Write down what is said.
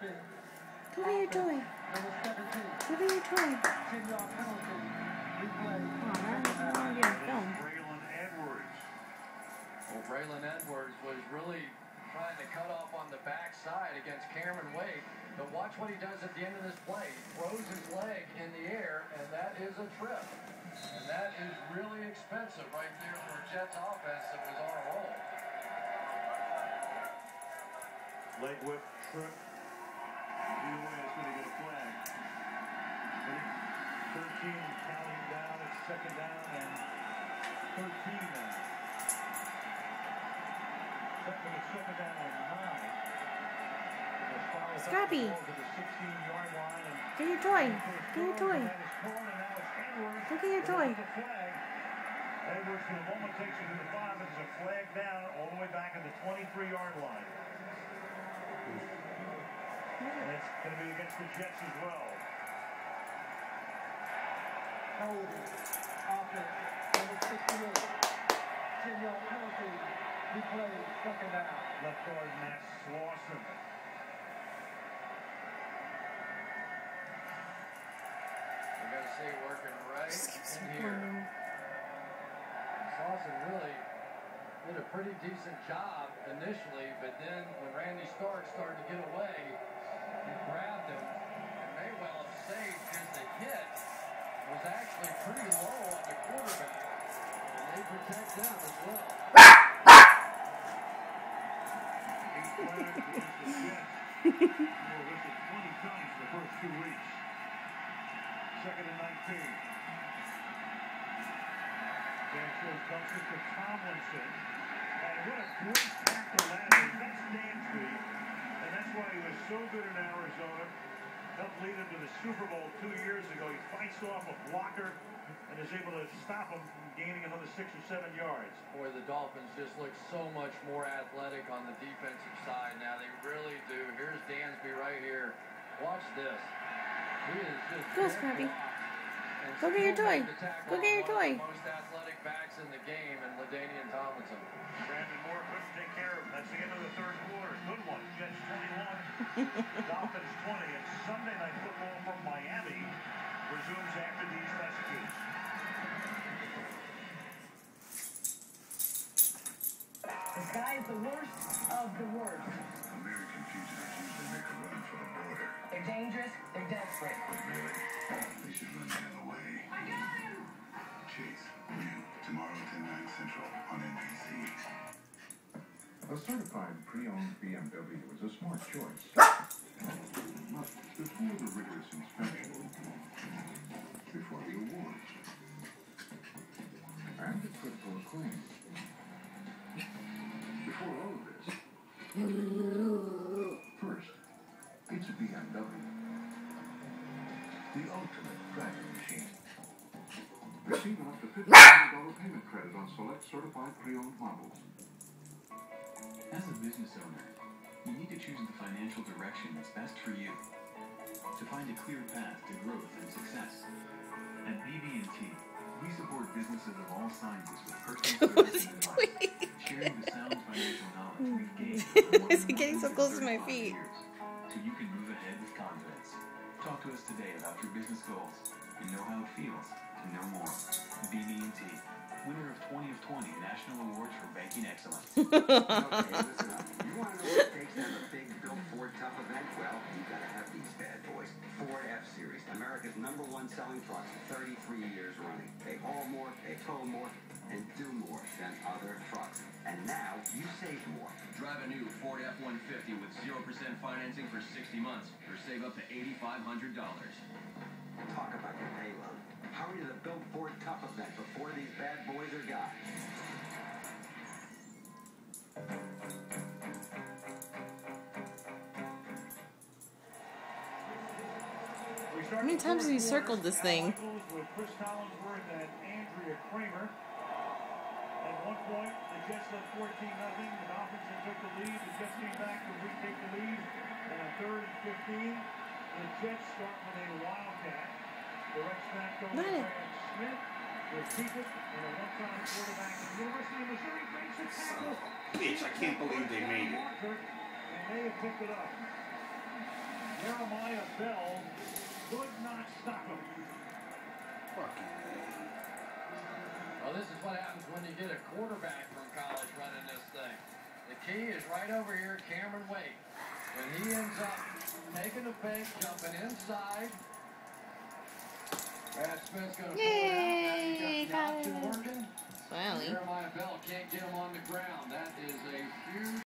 Go get your toy. Go get your toy. Oh, that's not getting filmed. Braylon Edwards. Well, Braylon Edwards was really trying to cut off on the backside against Cameron Wake. But watch what he does at the end of this play. He throws his leg in the air, and that is a trip. And that is really expensive right there for Jets offense that was on a roll. Leg whip, trip. Either way, it's going to get a flag. Ready? 13 counting down. It's second down and 13 now. Second second down and nine. Scrappy. to the 16-yard line. And Get your toy. Get your toy. Go get your toy. Edwards moment takes it to the five. It's a flag down all the way back at the 23-yard line. And it's going to be against the Jets as well. Holding. Offense. Number 68. 10-yard penalty. Replay. Second down. Left guard Matt Slauson. We got to see it working right in here. recording. Dawson really did a pretty decent job initially, but then when Randy Starks started to get away, he grabbed him and may well have saved because the hit was actually pretty low on the quarterback. And they protect them as well. Eight flags against the Jets. Well, this is 20 times the first two weeks. Second and 19. Sanchez dumps it to Tomlinson. And what a great tackle that is. That's Dansby. And that's why he was so good in Arizona. Helped lead him to the Super Bowl two years ago. He fights off a blocker and is able to stop him from gaining another six or seven yards. Boy, the Dolphins just look so much more athletic on the defensive side now. They really do. Here's Dansby right here. Watch this. He is just Go, dead Scrappy. blocked and Go get your toy. Go get your toy. Most athletic backs in the game, and Tomlinson. Brandon Moore couldn't take care of him. That's the end of the third quarter. Good one. Jets 21. Dolphins 20. And Sunday night football from Miami resumes after these messages. The sky is the worst of the worst. American fugitives usually make a run for the border. They're dangerous, they're desperate. But really, they should run the other way. I got him! Chase, new, tomorrow at 10, 9 central on NBC. A certified pre-owned BMW is a smart choice. First, it's a BMW. The ultimate driving machine. Receive an up to $50 payment credit on select certified pre-owned models. As a business owner, you need to choose the financial direction that's best for you. To find a clear path to growth and success. At BB&T, we support businesses of all sizes with personal service and advice, sharing the sound financial knowledge we've gained over more Is it getting so close to my feet? so you can move ahead with confidence. Talk to us today about your business goals and know how it feels to know more. BB&T, winner of 20 of 20 National Awards for Banking Excellence. Want to know what takes to have a big Built Ford Tough event? Well, you gotta have these bad boys. Ford F-Series, America's number one selling trucks, 33 years running. They haul more, they tow more, and do more than other trucks. And now you save more. Drive a new Ford F-150 with 0% financing for 60 months or save up to $8,500. Talk about your payload. Hurry to the Built Ford Tough event before these bad boys are gone. How many times fourth have you circled this thing? Michaels With Chris Collinsworth and Andrea Kremer. At one point, the Jets led 14 nothing. The Dolphins took the lead. The Jets came back to retake the lead. And on third and 15, the Jets start with a wildcat. Direct snap goes to Got it. Brad Smith. Will keep it. And a one-time quarterback at the University of Missouri makes a tackle. Bitch, I can't believe they made it. And they have picked it up. Yeremiah Bell could not stop him. Fucking Well, this is what happens when you get a quarterback from college running this thing. The key is right over here, Cameron Wake. When he ends up taking a fake, jumping inside. Brad Smith's going to pull it out. Now Yay, you got the option working. Finally. Yeremiah Bell can't get him on the ground. That is a huge